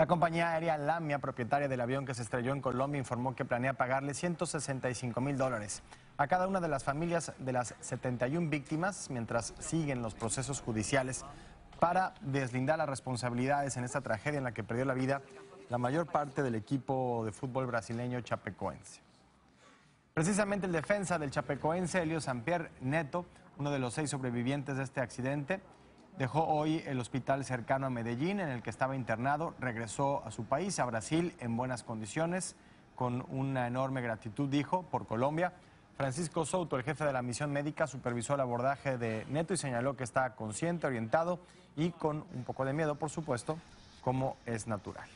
La compañía aérea Lamia, propietaria del avión que se estrelló en Colombia, informó que planea pagarle 165 mil dólares a cada una de las familias de las 71 víctimas mientras siguen los procesos judiciales para deslindar las responsabilidades en esta tragedia en la que perdió la vida la mayor parte del equipo de fútbol brasileño chapecoense. Precisamente el defensa del chapecoense, Elio Sampier Neto, uno de los seis sobrevivientes de este accidente, dejó hoy el hospital cercano a Medellín, en el que estaba internado, regresó a su país, a Brasil, en buenas condiciones, con una enorme gratitud, dijo, por Colombia. Francisco Souto, el jefe de la misión médica, supervisó el abordaje de Neto y señaló que está consciente, orientado y con un poco de miedo, por supuesto, como es natural.